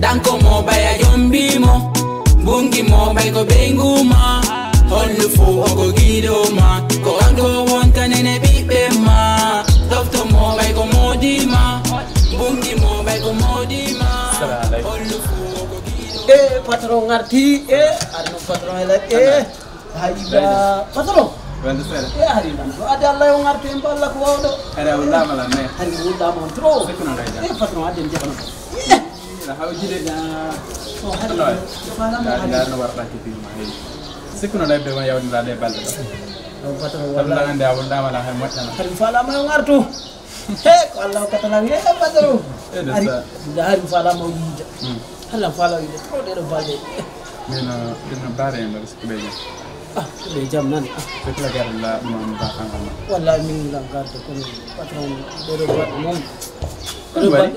Danko mobile yombi mo. Bungi mobile go bengu ma. Holu fo ogo gido ma. Ko ango wanta nene bibe ma. Love to mobile go modi ma. Bungi mobile go modi ma. Holu fo ogo gido Eh patron ngarti eh Arno patron elak eh. Haiba patron wende seeɗa e eh, hari nan ɗo ade allah o gartu en bo allah ko wawɗo aɗa wullama lan ne hani wullama on trop e eh, patron. adden jaɓana sikkuno ɗayɓe ma yawdiraɗe balɗe ɗo wallahi ɗagande a wondamala hay moƴƴana hari falama yo ngartu he ko allah hokkatalan e patron Ede hari sa- da hari falama o yiida allah fala o yiide trop ɗeɗo balɗe mino ɗino baare en ɗo sikku ɓe jam ah. Ɓe jam nani ah sikla garla ɗumon ba kankal ma wallahi min ngilan garde kono patron ɗeɗo baɗɗe moom Ɗum ɗeɗo waɗi?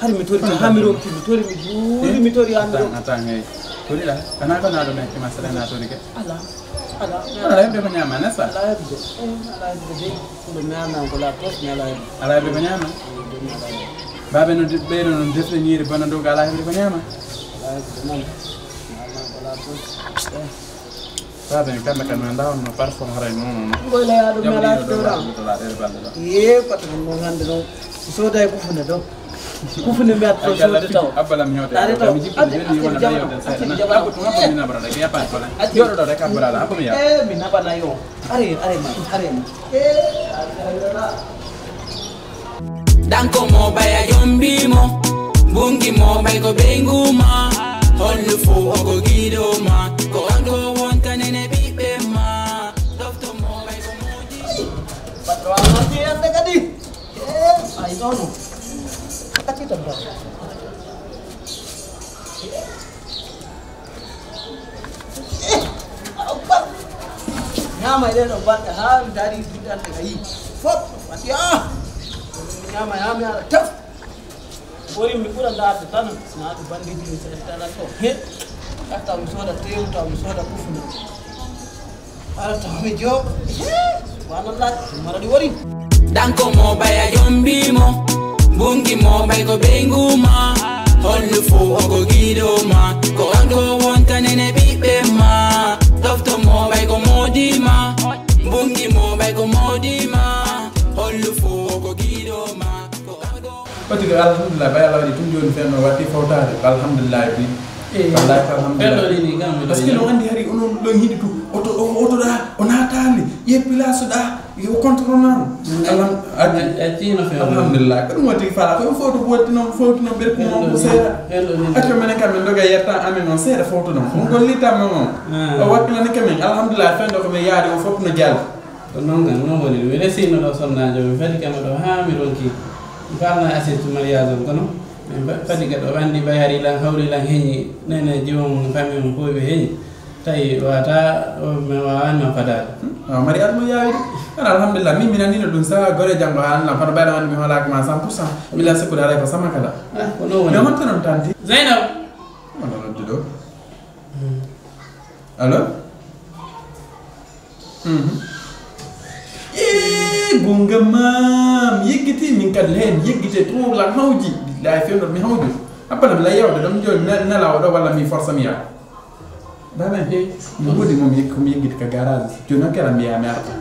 Hari mi tori to ha mi ronki mi tori mi juuri mi tori mi atan atan heewi toriɗa kana ko men kima saɗa natori ke ala ala ala heɓde ko n'est ce pas ala hebde ala hebde ɗo mi anan ko la tos mi ala hebde ala heɓde ko hebde baɓe no ɓeyno no defte ñiiri bona dow ko ala heɓde ko ñama ala hebde nan mi anan ko la tos baɓe kamɓe kam no parfois haray noon ngoy laya ɗum mi ala hebde ɗoɗa ɗoɗaɗeɗe balɗe ɗo ye patron noon hande noon mi sooda e kufune ɗo kufune mbe atataw abala na ya pa reka na yo are are ma are ma danko mo yombimo bungi ko benguma hollu fo gidoma, ko ango nene ande kadi accita bra ñama eɗen ɗo balɗe ha mi dari biɗɗande ka yi fop wati a ñama yami ara taf ɓori mi ɓuura darde tan na ɗu bandiji mi seɗtanan to he arta mi sooda tewu taw mi sooda kufuna ara taw mi jo wori danko mo baya bungi mo bay ko benguma. Hollu fu ogo gidoma. Ko anko wonta nene ɓiɓɓe ma dofto mo bay ko modima. Bungi mo bay ko modima. Hollu fu ogo gidoma. Ko foti ko alhamdulillah bay allah waɗi tum joni fenno watti fawtade alhamdulillah bi wallahi ko alhamdulillah. par ce que no. andi hari onon ɗon hiɗi tu oto oto ɗa o natali ye place ɗa yo contrôlant alhamdulillah ko ɗum waɗi fala ko foto wottino fotino ɓerkumo ko seeɗa acco minen kam min doga yetta amin on seeɗa foto noon on gollitama on o wakkilani kamin alhamdulillah fende komin yaari o fof no jalli ko noon kan noon woni mi resino ɗo sonnajo mi fadi kama ɗo ha mi ronki mi falna assistu mariage on kono min fadi ka ɗo wandi ɓayari lan hawri lan heeñi nene jomum famille mum fof ɓe heeñi tawi wata mi wawani ma fadade mari mo yawide kono alhamdulillah min mi nanino ɗum sa gore janggo haalna kono ɓayɗa wandi mi holaka ma 100 pourcent mila sikkude haray ko sama kala ah ko noon tanti zeynab oɗo noddi ɗo allo gonga mam yeggiti min kadi hen yeggite trop la hawji billahi fewdot mi hawdi appana bila yewde ɗum joni nelawo ɗo walla mi force mi yaa Baba he, ngudi mo mi mi git ka garaz. Tu no kera mi amerta.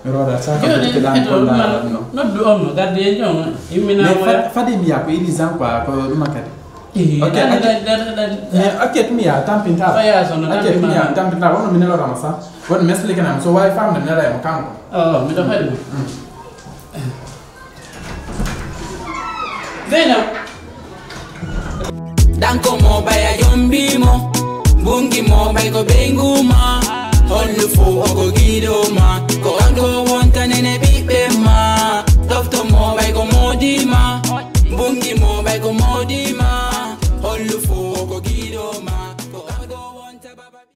Mero da sa ka te lan ko la no. No du om ga de jo. Imina mi ako ini zan kwa ko ma ka de. Okay, okay, tu mi ya tampin ta. Mi ya tampin ta. Wono mi ne lo ramasa. Wono mesli kana so wai fam ne ra mo kan ko. Oh, mi da fa de. Mm. Zainab. Dan como vaya yo mbimo. bungi mobile go benguma Hollu fo ogo gido ma. Ko ango wanta nene bibe ma. Lofto mobile go modi ma. Bungi mobile go modi ma.